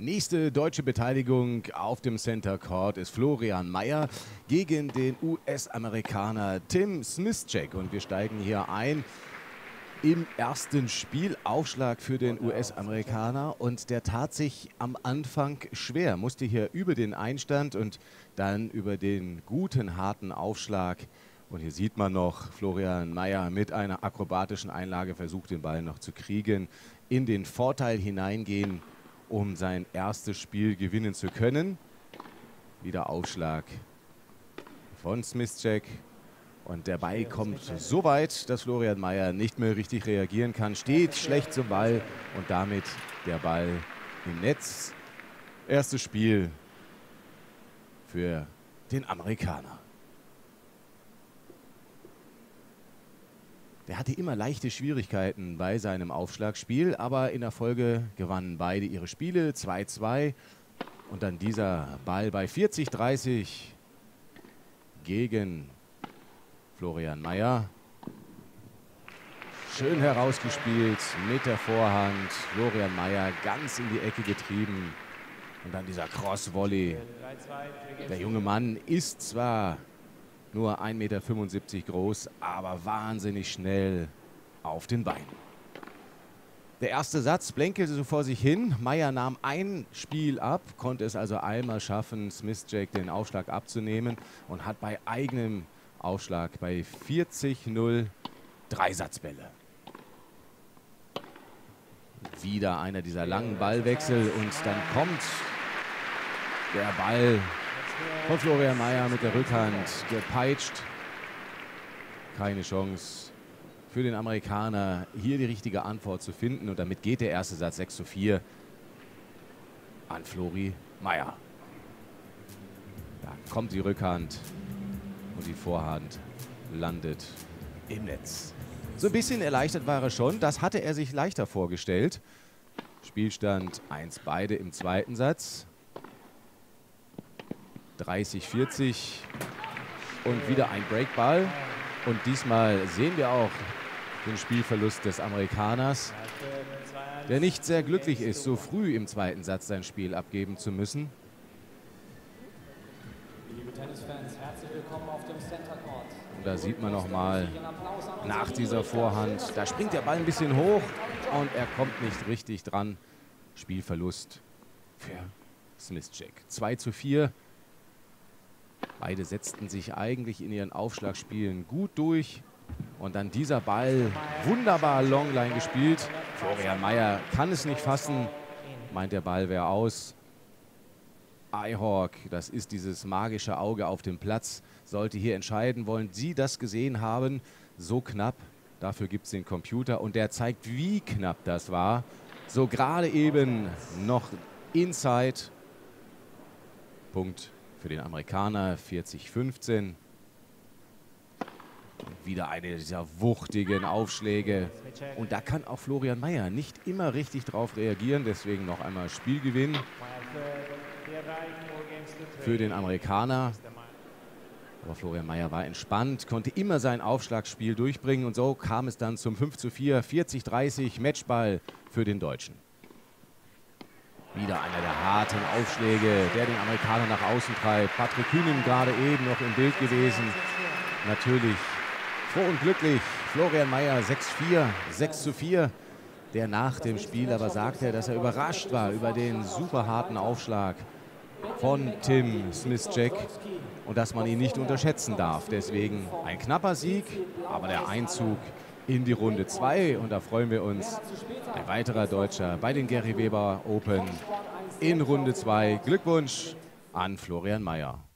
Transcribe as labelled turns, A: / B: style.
A: Nächste deutsche Beteiligung auf dem Center Court ist Florian Mayer gegen den US-Amerikaner Tim Smithcheck. Und wir steigen hier ein im ersten Spiel. Aufschlag für den US-Amerikaner und der tat sich am Anfang schwer. Musste hier über den Einstand und dann über den guten, harten Aufschlag. Und hier sieht man noch Florian Mayer mit einer akrobatischen Einlage versucht, den Ball noch zu kriegen, in den Vorteil hineingehen um sein erstes Spiel gewinnen zu können. Wieder Aufschlag von Smithjack. Und der Ball kommt so weit, dass Florian Mayer nicht mehr richtig reagieren kann. Steht schlecht zum Ball und damit der Ball im Netz. Erstes Spiel für den Amerikaner. Der hatte immer leichte Schwierigkeiten bei seinem Aufschlagspiel, aber in der Folge gewannen beide ihre Spiele 2-2. Und dann dieser Ball bei 40-30 gegen Florian Mayer. Schön herausgespielt mit der Vorhand. Florian Mayer ganz in die Ecke getrieben. Und dann dieser Cross-Volley. Der junge Mann ist zwar nur 1,75 Meter groß, aber wahnsinnig schnell auf den Beinen. Der erste Satz blänkelte so vor sich hin. Meyer nahm ein Spiel ab, konnte es also einmal schaffen, Smith-Jack den Aufschlag abzunehmen und hat bei eigenem Aufschlag bei 40-0 drei Satzbälle. Wieder einer dieser langen Ballwechsel und dann kommt der Ball von Florian Mayer mit der Rückhand gepeitscht. Keine Chance für den Amerikaner, hier die richtige Antwort zu finden. Und damit geht der erste Satz 6 zu 4 an Flori Mayer. Da kommt die Rückhand und die Vorhand landet im Netz. So ein bisschen erleichtert war er schon. Das hatte er sich leichter vorgestellt. Spielstand 1 beide im zweiten Satz. 30, 40 und wieder ein Breakball. Und diesmal sehen wir auch den Spielverlust des Amerikaners, der nicht sehr glücklich ist, so früh im zweiten Satz sein Spiel abgeben zu müssen. Liebe Tennisfans, herzlich willkommen auf dem Center Court. Und da sieht man nochmal nach dieser Vorhand, da springt der Ball ein bisschen hoch und er kommt nicht richtig dran. Spielverlust für Smith-Jack. 2 zu 4. Beide setzten sich eigentlich in ihren Aufschlagspielen gut durch. Und dann dieser Ball, wunderbar Longline gespielt. Florian Mayer kann es nicht fassen, meint der Ball wäre aus. Eyehawk, das ist dieses magische Auge auf dem Platz, sollte hier entscheiden. Wollen Sie das gesehen haben? So knapp, dafür gibt es den Computer und der zeigt, wie knapp das war. So gerade eben noch Inside. Punkt für den Amerikaner 40-15. Wieder eine dieser wuchtigen Aufschläge. Und da kann auch Florian Mayer nicht immer richtig drauf reagieren. Deswegen noch einmal Spielgewinn für den Amerikaner. Aber Florian Mayer war entspannt, konnte immer sein Aufschlagspiel durchbringen. Und so kam es dann zum 5 zu 4, 40-30 Matchball für den Deutschen. Wieder einer der harten Aufschläge, der den Amerikaner nach außen treibt. Patrick Kühnen gerade eben noch im Bild gewesen. Natürlich froh und glücklich. Florian Mayer 6-4, 6 zu 4. Der nach dem Spiel aber sagte, dass er überrascht war über den super harten Aufschlag von Tim Smith-Jack und dass man ihn nicht unterschätzen darf. Deswegen ein knapper Sieg, aber der Einzug in die Runde 2. Und da freuen wir uns. Ein weiterer Deutscher bei den Gary Weber Open in Runde 2. Glückwunsch an Florian Mayer.